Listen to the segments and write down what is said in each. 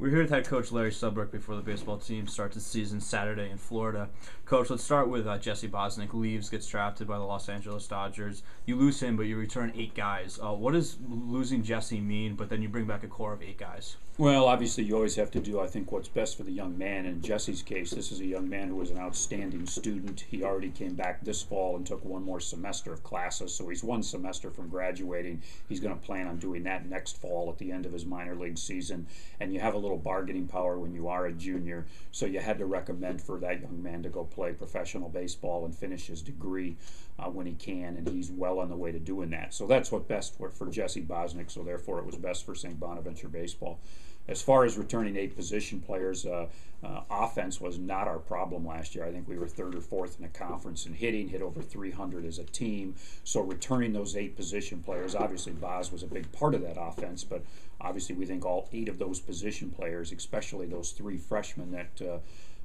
We're here with head coach Larry Sudbrook before the baseball team starts the season Saturday in Florida. Coach, let's start with uh, Jesse Bosnik. Leaves, gets drafted by the Los Angeles Dodgers. You lose him, but you return eight guys. Uh, what does losing Jesse mean? But then you bring back a core of eight guys. Well, obviously, you always have to do, I think, what's best for the young man. In Jesse's case, this is a young man who was an outstanding student. He already came back this fall and took one more semester of classes, so he's one semester from graduating. He's going to plan on doing that next fall at the end of his minor league season. And you have a little bargaining power when you are a junior, so you had to recommend for that young man to go play professional baseball and finish his degree uh, when he can, and he's well on the way to doing that. So that's what best for, for Jesse Bosnik, so therefore it was best for St. Bonaventure Baseball. As far as returning eight position players, uh, uh, offense was not our problem last year. I think we were third or fourth in the conference in hitting, hit over 300 as a team. So returning those eight position players, obviously Boz was a big part of that offense, but obviously we think all eight of those position players, especially those three freshmen that uh,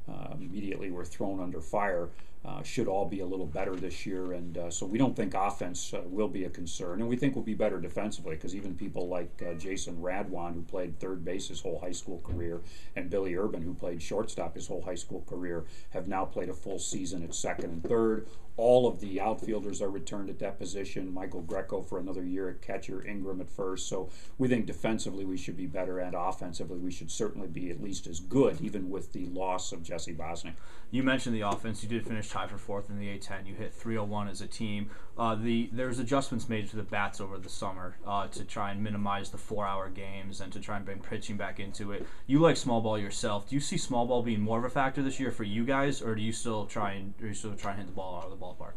uh, immediately were thrown under fire, uh, should all be a little better this year. And uh, so we don't think offense uh, will be a concern. And we think we'll be better defensively because even people like uh, Jason Radwan, who played third base his whole high school career, and Billy Urban, who played shortstop his whole high school career, have now played a full season at second and third. All of the outfielders are returned at that position. Michael Greco for another year at catcher, Ingram at first. So we think defensively we should be better, and offensively we should certainly be at least as good, even with the loss of Jesse Bosnik. You mentioned the offense. You did finish tied for fourth in the A10. You hit 301 as a team. Uh, the there's adjustments made to the bats over the summer uh, to try and minimize the four-hour games and to try and bring pitching back into it. You like small ball yourself. Do you see small ball being more of a factor this year for you guys, or do you still try and you still try and hit the ball out of the ballpark?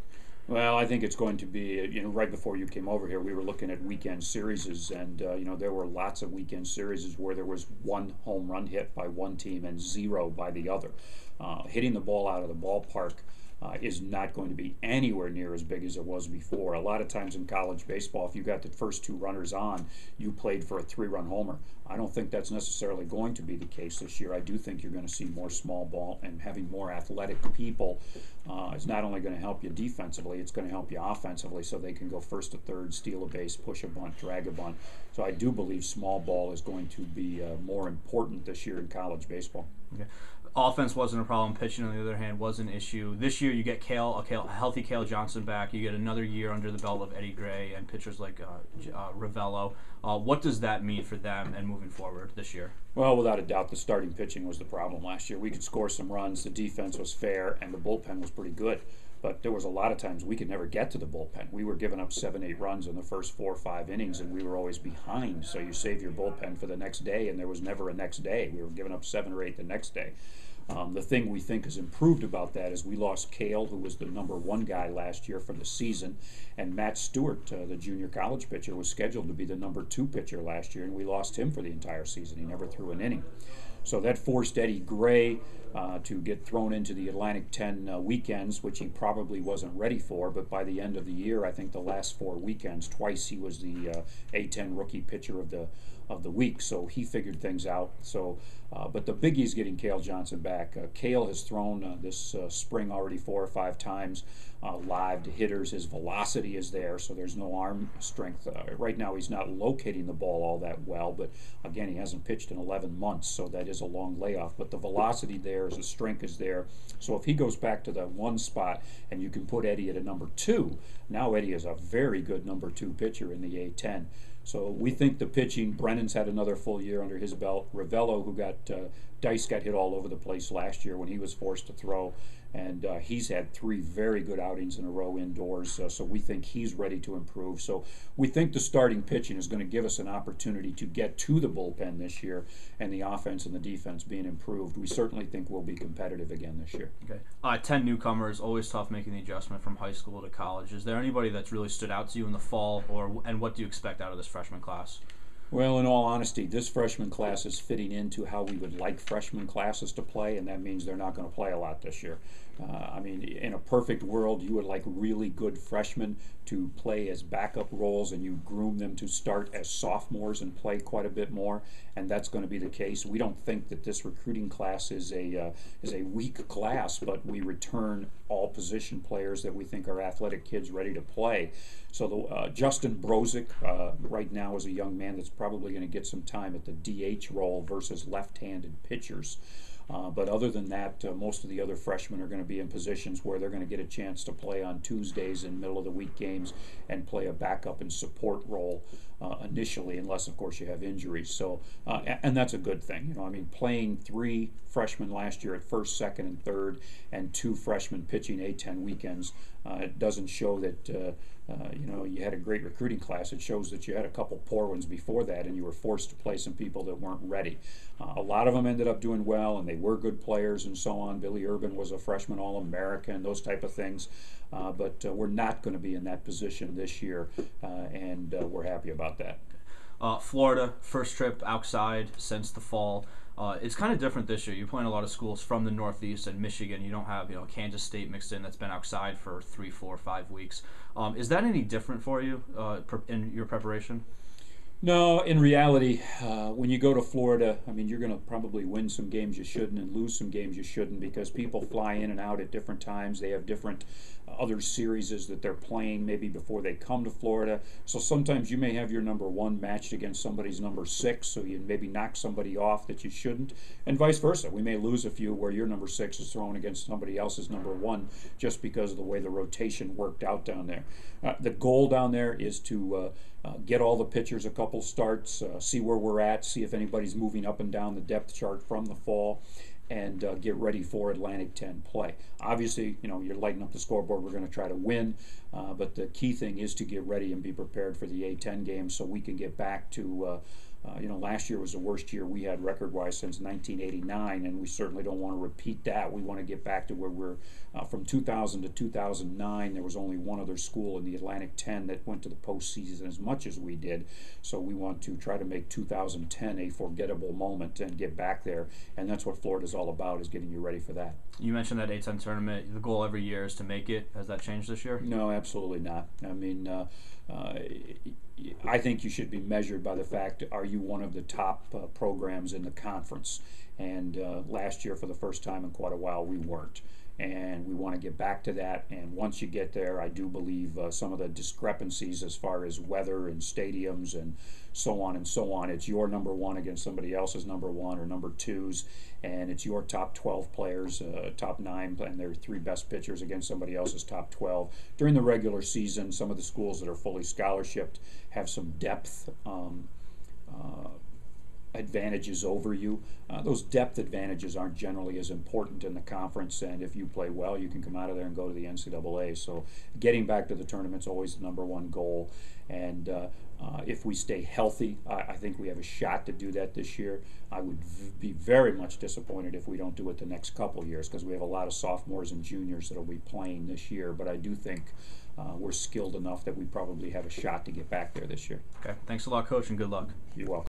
Well, I think it's going to be, you know, right before you came over here, we were looking at weekend series, and, uh, you know, there were lots of weekend series where there was one home run hit by one team and zero by the other. Uh, hitting the ball out of the ballpark uh, is not going to be anywhere near as big as it was before. A lot of times in college baseball, if you got the first two runners on, you played for a three run homer. I don't think that's necessarily going to be the case this year. I do think you're going to see more small ball and having more athletic people uh, is not only going to help you defensively, it's going to help you offensively so they can go first to third, steal a base, push a bunt, drag a bunt. So I do believe small ball is going to be uh, more important this year in college baseball. Okay offense wasn't a problem. Pitching, on the other hand, was an issue. This year, you get Kale, a, Kale, a healthy Kale Johnson back. You get another year under the belt of Eddie Gray and pitchers like uh, uh, Ravello. Uh, what does that mean for them and moving forward this year? Well, without a doubt, the starting pitching was the problem last year. We could score some runs. The defense was fair, and the bullpen was pretty good. But there was a lot of times we could never get to the bullpen. We were giving up seven, eight runs in the first four or five innings, and we were always behind. So you save your bullpen for the next day, and there was never a next day. We were giving up seven or eight the next day. Um, the thing we think has improved about that is we lost Kale, who was the number one guy last year for the season, and Matt Stewart, uh, the junior college pitcher, was scheduled to be the number two pitcher last year, and we lost him for the entire season. He never threw an inning. So that forced Eddie Gray uh, to get thrown into the Atlantic 10 uh, weekends, which he probably wasn't ready for. But by the end of the year, I think the last four weekends, twice he was the uh, A10 rookie pitcher of the of the week. So he figured things out. So, uh, but the biggie is getting Kale Johnson back. Uh, Kale has thrown uh, this uh, spring already four or five times uh, live to hitters. His velocity is there, so there's no arm strength. Uh, right now, he's not locating the ball all that well, but again, he hasn't pitched in 11 months, so that is a long layoff. But the velocity there is, the strength is there. So if he goes back to the one spot and you can put Eddie at a number two, now Eddie is a very good number two pitcher in the A10. So we think the pitching, Brennan's had another full year under his belt. Ravello, who got uh, Dice got hit all over the place last year when he was forced to throw, and uh, he's had three very good outings in a row indoors. Uh, so we think he's ready to improve. So we think the starting pitching is going to give us an opportunity to get to the bullpen this year, and the offense and the defense being improved. We certainly think we'll be competitive again this year. Okay, uh, ten newcomers, always tough making the adjustment from high school to college. Is there anybody that's really stood out to you in the fall, or and what do you expect out of this freshman class? Well, in all honesty, this freshman class is fitting into how we would like freshman classes to play, and that means they're not going to play a lot this year. Uh, I mean, in a perfect world, you would like really good freshmen to play as backup roles, and you groom them to start as sophomores and play quite a bit more, and that's going to be the case. We don't think that this recruiting class is a uh, is a weak class, but we return all position players that we think are athletic kids ready to play. So the, uh, Justin Brozick uh, right now is a young man that's probably going to get some time at the DH role versus left-handed pitchers. Uh, but other than that, uh, most of the other freshmen are going to be in positions where they're going to get a chance to play on Tuesdays in middle of the week games and play a backup and support role uh, initially, unless of course you have injuries. So, uh, and that's a good thing. You know, I mean, playing three freshmen last year at first, second, and third, and two freshmen pitching A10 weekends, uh, it doesn't show that. Uh, you know, you had a great recruiting class. It shows that you had a couple poor ones before that, and you were forced to play some people that weren't ready. Uh, a lot of them ended up doing well, and they were good players and so on. Billy Urban was a freshman All-American, those type of things. Uh, but uh, we're not going to be in that position this year, uh, and we're happy about that. Florida, first trip outside since the fall. Uh, it's kind of different this year. You're playing a lot of schools from the Northeast and Michigan. You don't have, you know, Kansas State mixed in that's been outside for three, four, five weeks. Um, is that any different for you uh, in your preparation? No, in reality, uh, when you go to Florida, I mean, you're going to probably win some games you shouldn't and lose some games you shouldn't because people fly in and out at different times. They have different uh, other series that they're playing maybe before they come to Florida. So sometimes you may have your number one matched against somebody's number six, so you maybe knock somebody off that you shouldn't, and vice versa. We may lose a few where your number six is thrown against somebody else's number one just because of the way the rotation worked out down there. Uh, the goal down there is to uh, uh, get all the pitchers a couple starts, uh, see where we're at, see if anybody's moving up and down the depth chart from the fall, and uh, get ready for Atlantic 10 play. Obviously, you know, you're lighting up the scoreboard. We're going to try to win, uh, but the key thing is to get ready and be prepared for the A10 game so we can get back to. Uh, you know, last year was the worst year we had record-wise since 1989, and we certainly don't want to repeat that. We want to get back to where we're uh, from 2000 to 2009. There was only one other school in the Atlantic 10 that went to the postseason as much as we did. So we want to try to make 2010 a forgettable moment and get back there. And that's what Florida's all about: is getting you ready for that. You mentioned that A10 tournament. The goal every year is to make it. Has that changed this year? No, absolutely not. I mean, uh, uh, I think you should be measured by the fact are you one of the top uh, programs in the conference? And uh, last year, for the first time in quite a while, we weren't. And we want to get back to that. And once you get there, I do believe uh, some of the discrepancies as far as weather and stadiums and so on and so on. It's your number one against somebody else's number one or number twos, and it's your top 12 players, uh, top nine, and their three best pitchers against somebody else's top 12. During the regular season, some of the schools that are fully scholarshiped have some depth. Um, advantages over you. Uh, those depth advantages aren't generally as important in the conference, and if you play well, you can come out of there and go to the NCAA. So, getting back to the tournament's always the number one goal. And uh, uh, if we stay healthy, I, I, think we have a shot to do that this year. I would v- be very much disappointed if we don't do it the next couple years because we have a lot of sophomores and juniors that will be playing this year. But I do think. Uh, we're skilled enough that we probably have a shot to get back there this year. Okay. Thanks a lot, Coach, and good luck. You're welcome.